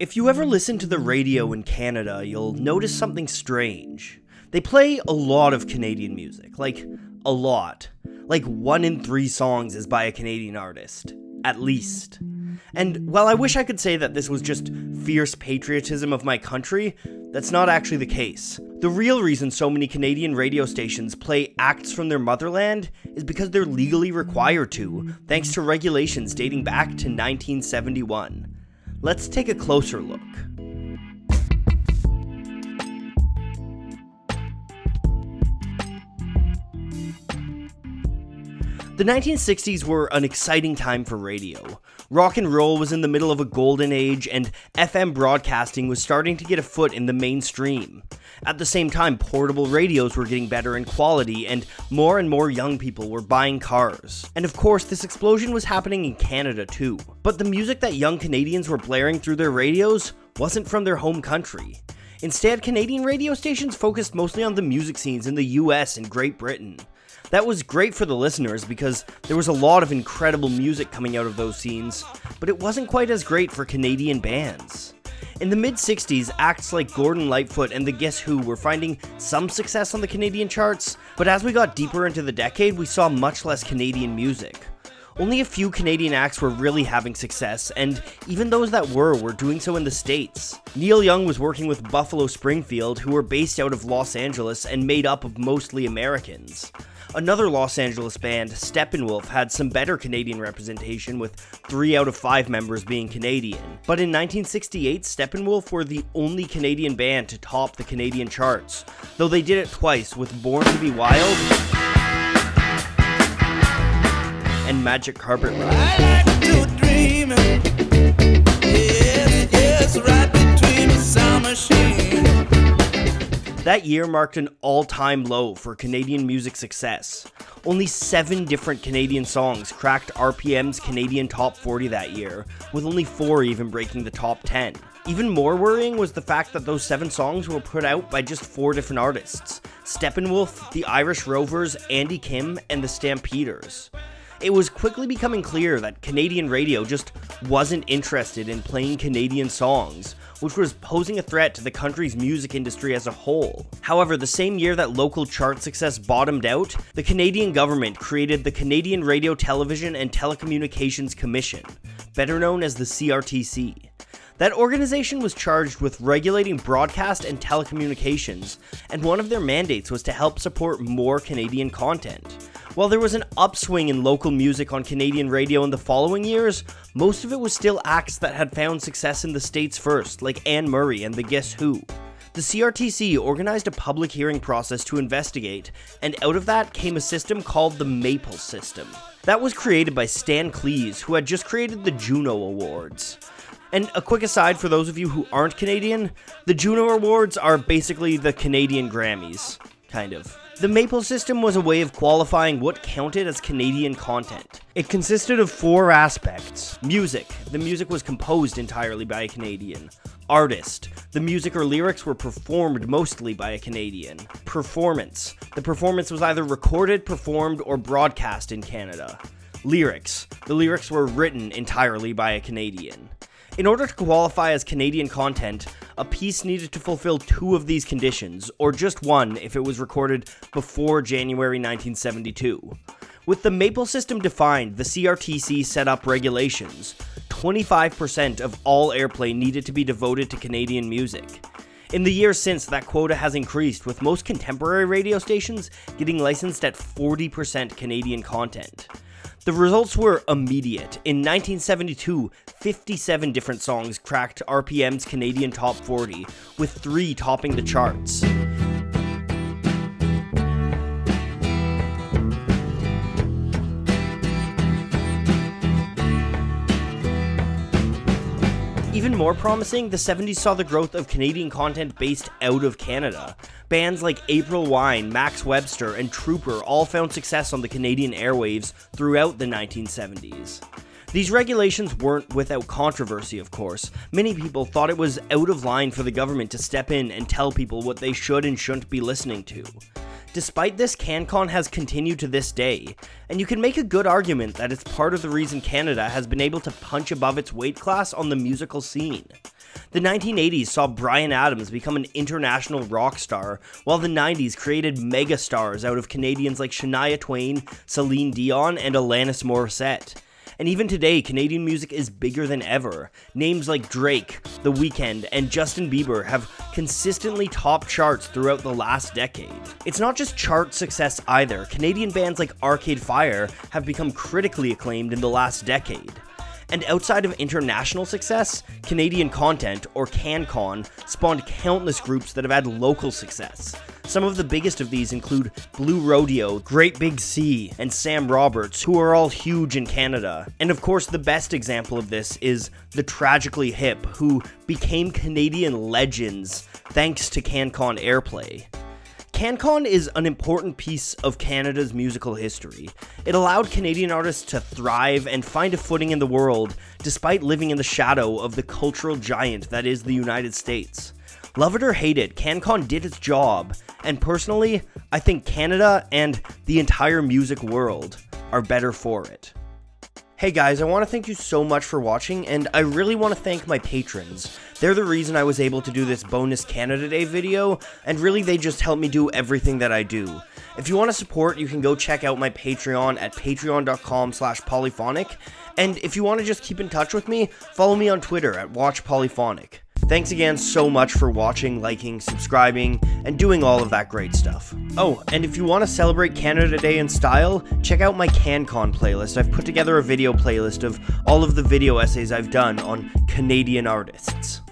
If you ever listen to the radio in Canada, you'll notice something strange. They play a lot of Canadian music, like a lot. Like one in three songs is by a Canadian artist, at least. And while I wish I could say that this was just fierce patriotism of my country, that's not actually the case. The real reason so many Canadian radio stations play acts from their motherland is because they're legally required to, thanks to regulations dating back to 1971. Let's take a closer look. The 1960s were an exciting time for radio. Rock and roll was in the middle of a golden age, and FM broadcasting was starting to get a foot in the mainstream. At the same time, portable radios were getting better in quality, and more and more young people were buying cars. And of course, this explosion was happening in Canada too. But the music that young Canadians were blaring through their radios wasn't from their home country. Instead, Canadian radio stations focused mostly on the music scenes in the US and Great Britain. That was great for the listeners because there was a lot of incredible music coming out of those scenes, but it wasn't quite as great for Canadian bands. In the mid 60s, acts like Gordon Lightfoot and the Guess Who were finding some success on the Canadian charts, but as we got deeper into the decade, we saw much less Canadian music. Only a few Canadian acts were really having success, and even those that were were doing so in the States. Neil Young was working with Buffalo Springfield, who were based out of Los Angeles and made up of mostly Americans. Another Los Angeles band, Steppenwolf, had some better Canadian representation, with three out of five members being Canadian. But in 1968, Steppenwolf were the only Canadian band to top the Canadian charts, though they did it twice with Born to Be Wild and Magic Carpet Ride. That year marked an all time low for Canadian music success. Only seven different Canadian songs cracked RPM's Canadian Top 40 that year, with only four even breaking the top 10. Even more worrying was the fact that those seven songs were put out by just four different artists Steppenwolf, the Irish Rovers, Andy Kim, and the Stampeders it was quickly becoming clear that Canadian radio just wasn't interested in playing Canadian songs, which was posing a threat to the country's music industry as a whole. However, the same year that local chart success bottomed out, the Canadian government created the Canadian Radio, Television, and Telecommunications Commission, better known as the CRTC. That organization was charged with regulating broadcast and telecommunications, and one of their mandates was to help support more Canadian content. While there was an upswing in local music on Canadian radio in the following years, most of it was still acts that had found success in the States first, like Anne Murray and the Guess Who. The CRTC organized a public hearing process to investigate, and out of that came a system called the MAPL System. That was created by Stan Klees, who had just created the Juno Awards. And a quick aside for those of you who aren't Canadian, the Juno Awards are basically the Canadian Grammys, kind of. The MAPL system was a way of qualifying what counted as Canadian content. It consisted of four aspects music, the music was composed entirely by a Canadian. Artist, the music or lyrics were performed mostly by a Canadian. Performance, the performance was either recorded, performed, or broadcast in Canada. Lyrics, the lyrics were written entirely by a Canadian. In order to qualify as Canadian content, a piece needed to fulfill two of these conditions, or just one if it was recorded before January 1972. With the MAPL system defined, the CRTC set up regulations. 25% of all airplay needed to be devoted to Canadian music. In the years since, that quota has increased, with most contemporary radio stations getting licensed at 40% Canadian content. The results were immediate. In 1972, 57 different songs cracked RPM's Canadian Top 40, with three topping the charts. Even more promising, the 70s saw the growth of Canadian content based out of Canada. Bands like April Wine, Max Webster, and Trooper all found success on the Canadian airwaves throughout the 1970s. These regulations weren't without controversy, of course. Many people thought it was out of line for the government to step in and tell people what they should and shouldn't be listening to. Despite this, CanCon has continued to this day, and you can make a good argument that it's part of the reason Canada has been able to punch above its weight class on the musical scene. The 1980s saw Bryan Adams become an international rock star, while the 90s created megastars out of Canadians like Shania Twain, Celine Dion, and Alanis Morissette. And even today, Canadian music is bigger than ever. Names like Drake, The Weeknd, and Justin Bieber have consistently topped charts throughout the last decade. It's not just chart success either. Canadian bands like Arcade Fire have become critically acclaimed in the last decade. And outside of international success, Canadian content, or CanCon, spawned countless groups that have had local success. Some of the biggest of these include Blue Rodeo, Great Big Sea, and Sam Roberts, who are all huge in Canada. And of course, the best example of this is the Tragically Hip, who became Canadian legends thanks to CanCon airplay. CanCon is an important piece of Canada's musical history. It allowed Canadian artists to thrive and find a footing in the world despite living in the shadow of the cultural giant that is the United States. Love it or hate it, CanCon did its job, and personally, I think Canada and the entire music world are better for it. Hey guys, I want to thank you so much for watching, and I really want to thank my patrons. They're the reason I was able to do this bonus Canada Day video, and really they just help me do everything that I do. If you want to support, you can go check out my Patreon at patreon.com slash polyphonic, and if you want to just keep in touch with me, follow me on Twitter at watchpolyphonic. Thanks again so much for watching, liking, subscribing, and doing all of that great stuff. Oh, and if you want to celebrate Canada Day in style, check out my CanCon playlist. I've put together a video playlist of all of the video essays I've done on Canadian artists.